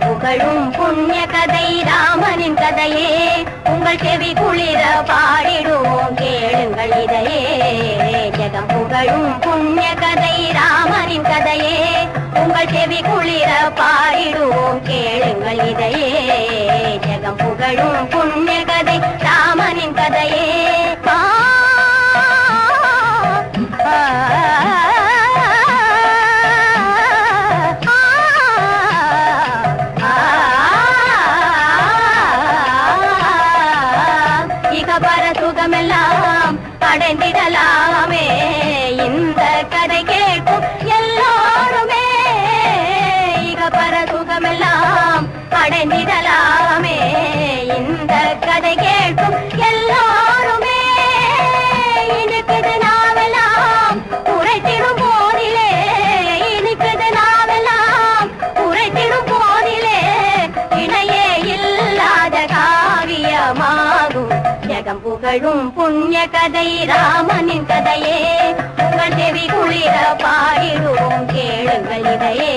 புகழும் புண்ணிய கதை ராமனின் கதையே. உங்கள் செவி குளிர பாடிடுவோம் கேளுங்கள் இதையே. ஜெகம் புகழும் புண்ணிய கதை ராமனின் கதையே. உங்கள் செவி குளிர பாடிடுவோம் கேளுங்கள் இதையே. ஜெகம் புகழும் புண்ணிய புகழும் புண்ணிய கதை ராமனின் கதையே. உங்கள் செவி குளிர பாடிடுவோம் கேளுங்கள் இதையே.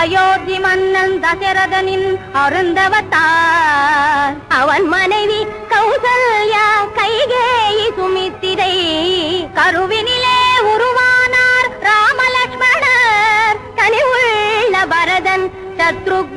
அயோத்தி மன்னன் தசரதனின் அருந்தவத்தார். அவன் மனைவி கௌசல்யா கைகேயி சுமித்திரை. கருவினிலே உருவானார் ராமலட்சுமணர் கனிவுள்ள பரதன் சத்ருக்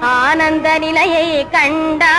ஆனந்த நிலையை கண்டா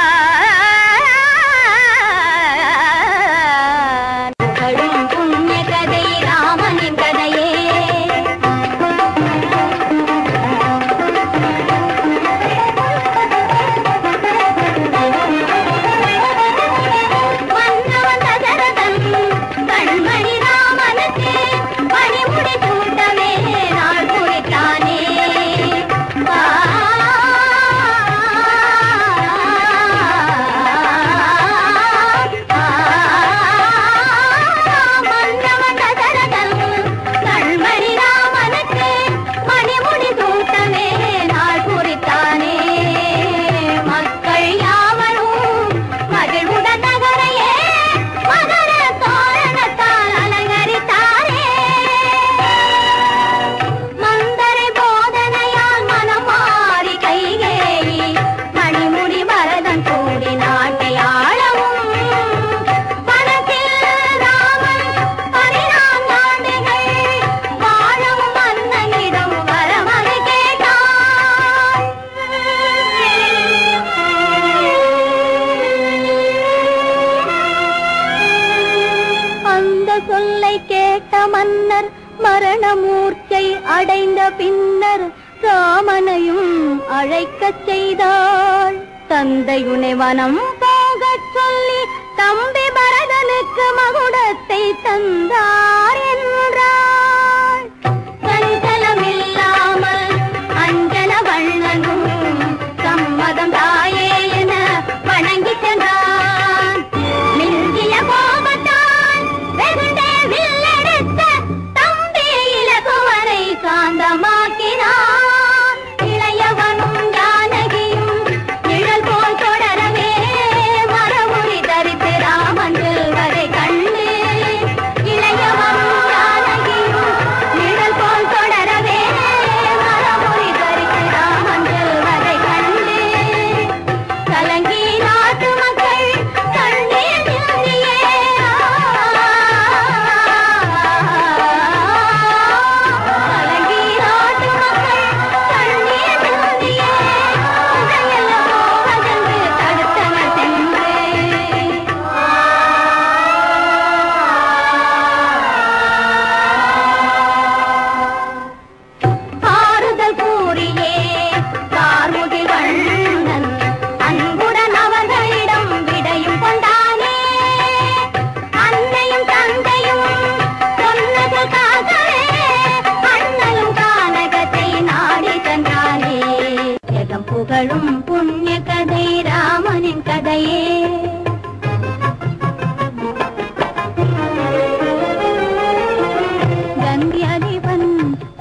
பின்னர் ராமனையும் அழைக்கச் செய்தாள். தந்தை உனைவனம் போகச் சொல்லி தம்பி பரதனுக்கு மகுடத்தை தந்தாரே.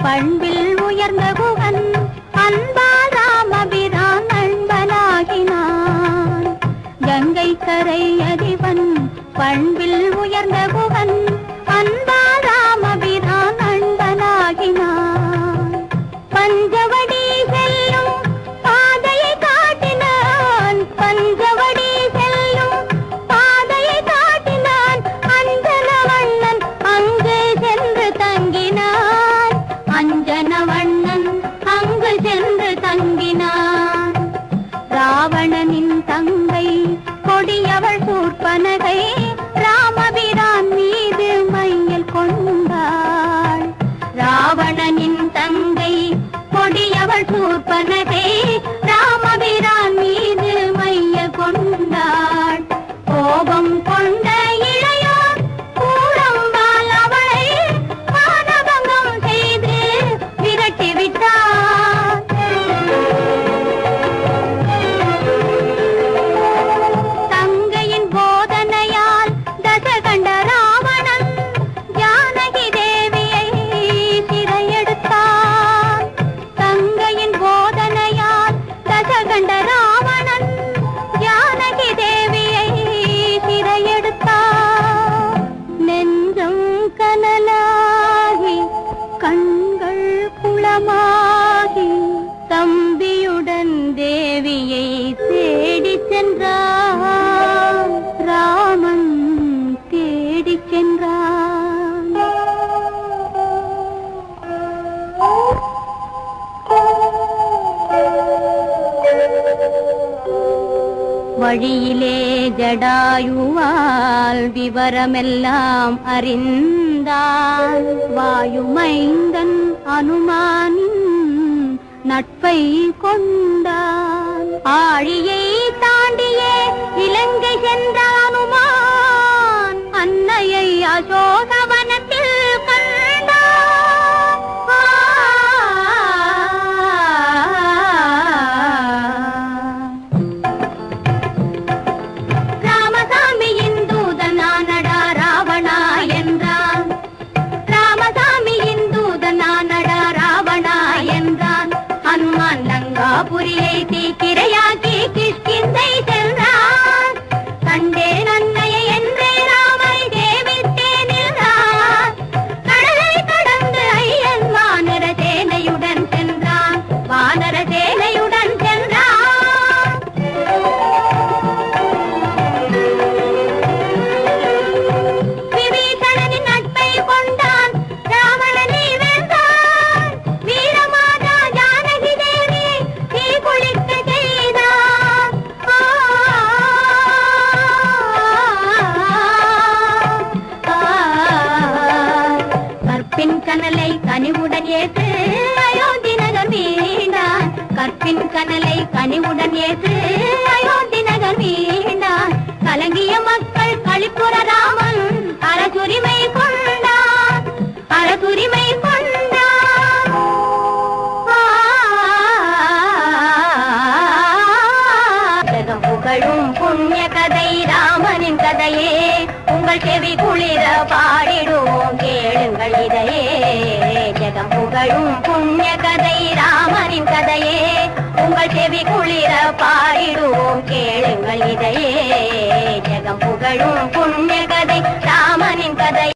பண்பு சூர்பனகை ராமபிரான் மீது மையல் கொண்டாள். ராவணனின் தங்கை கொடியவள் சூர்பனகை வழியிலே ஜடாயுவால் விவரமெல்லாம் அறிந்தால் வாயுமைந்தன் அனுமானின் நட்பை கொண்டான் ஆழியை தாண்டியே இலங்கை சென்ற அனுமான். அன்னையை அசோக கனிவுடன் ஏற்று அயோத்தி நகர் மீண்டார் கலங்கிய மக்கள் கழிப்புற ராமன் அரசுரிமை கொண்டார். அரசுரிமை கொண்டார். புகழும் புண்ணிய கதை ராமனின் கதையே. உங்கள் செவி குளிர பாடிடுவோம் கேளுங்கள் இதையே. ஜெகம் புகழும் புண்ணிய கதை ராமனின் கதையே. உங்கள் செவி குளிர பாடிடுவோம். கேளுங்கள் இதையே. ஜெகம் புகழும் புண்ணிய கதை ராமனின் கதை.